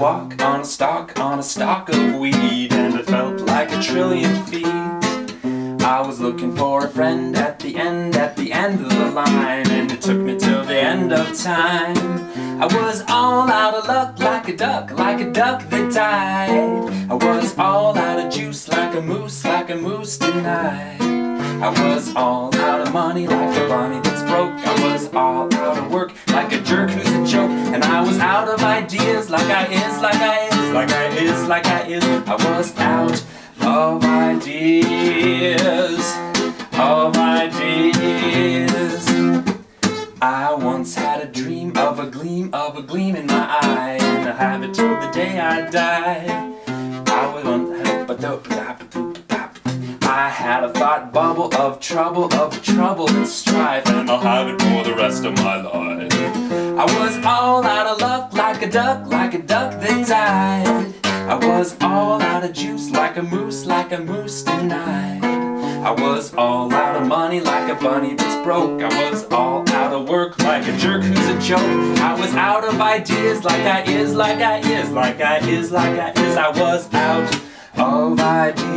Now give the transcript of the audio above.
stalk on a stalk of wheat and it felt like a trillion feet. I was looking for a friend at the end, at the end of the line, and it took me till the end of time. I was all out of luck, like a duck, like a duck that died. I was all out of juice, like a moose, like a moose denied. I was all out of money, like a bunny broke. I was all out of work, like a jerk who's a joke. And I was out of ideas, like I is, like I is, like I is, like I is. I was out of ideas, of ideas. I once had a dream of a gleam, of a gleam in my eye, and I have it till the day I die. I was on, I had a thought bubble of trouble, of trouble and strife, and I'll have it for the rest of my life. I was all out of luck, like a duck, like a duck that died. I was all out of juice, like a moose, like a moose denied. I was all out of money, like a bunny that's broke. I was all out of work, like a jerk who's a joke. I was out of ideas, like I is, like I is, like I is, like I is. I was out of ideas.